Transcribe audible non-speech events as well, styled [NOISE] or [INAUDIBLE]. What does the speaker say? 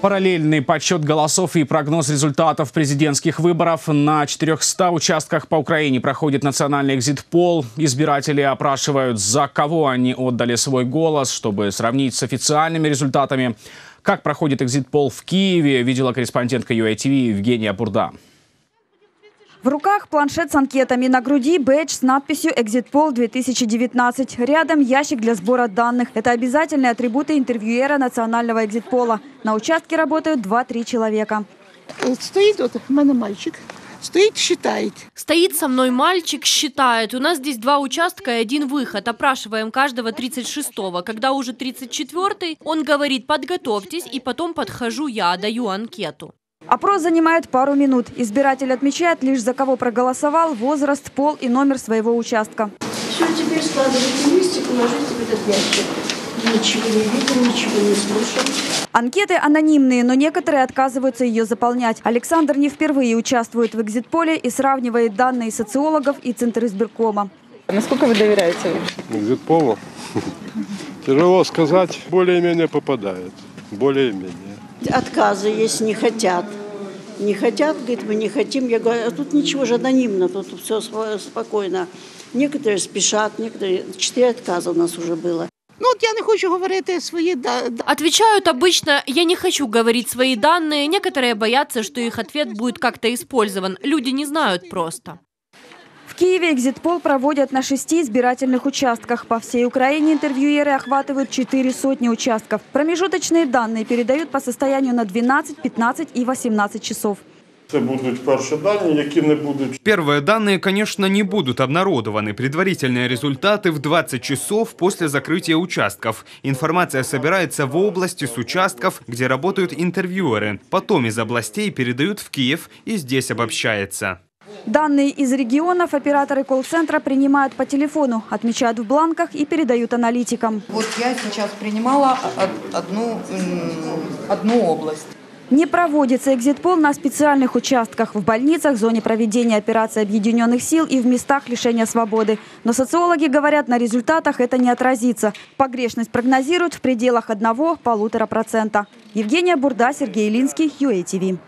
Параллельный подсчет голосов и прогноз результатов президентских выборов на 400 участках по Украине проходит национальный экзит-пол. Избиратели опрашивают, за кого они отдали свой голос, чтобы сравнить с официальными результатами. Как проходит экзит-пол в Киеве, видела корреспондентка UATV Евгения Бурда. В руках планшет с анкетами, на груди бэдж с надписью «Экзитпол 2019». Рядом ящик для сбора данных. Это обязательные атрибуты интервьюера национального экзитпола. На участке работают 2-3 человека. Стоит вот у меня мальчик, стоит, считает. Стоит со мной мальчик, считает. У нас здесь два участка и один выход. Опрашиваем каждого 36-го. Когда уже 34-й, он говорит, подготовьтесь, и потом подхожу я, даю анкету. Опрос занимает пару минут. Избиратель отмечает лишь за кого проголосовал, возраст, пол и номер своего участка. Все, теперь складывайте листик и ложите в этот ящик. Ничего не видим, ничего не слышим. Анкеты анонимные, но некоторые отказываются ее заполнять. Александр не впервые участвует в экзит-поле и сравнивает данные социологов и Центр избиркома. Насколько вы доверяете? Экзит-полу? [LAUGHS] Тяжело сказать. Более-менее попадает. Более-менее. Отказы есть, не хотят. Не хотят, говорит, мы не хотим. Я говорю, а тут ничего же анонимно, тут все спокойно. Некоторые спешат, некоторые... Четыре отказа у нас уже было. Ну, от я не хочу говорити свої да, да- Отвечают обычно, я не хочу говорить свои данные. Некоторые боятся, что их ответ будет как-то использован. Люди не знают просто. В Киеве экзит-пол проводят на шести избирательных участках. По всей Украине интервьюеры охватывают четыре сотни участков. Промежуточные данные передают по состоянию на 12, 15 и 18 часов. Це будуть перші дані, які не будуть Первые данные, конечно, не будут обнародованы. Предварительные результаты в 20 часов после закрытия участков. Информация собирается в области с участков, где работают интервьюеры. Потом из областей передают в Киев и здесь обобщается. Данные из регионов операторы колл-центра принимают по телефону, отмечают в бланках и передают аналитикам. Вот я сейчас принимала од- одну, одну область. Не проводится экзит-пол на специальных участках в больницах, зоне проведения операции объединенных сил и в местах лишения свободы. Но социологи говорят, на результатах это не отразится. Погрешность прогнозируют в пределах 1-1,5%. Евгения Бурда, Сергей Линский, ЮАТВ.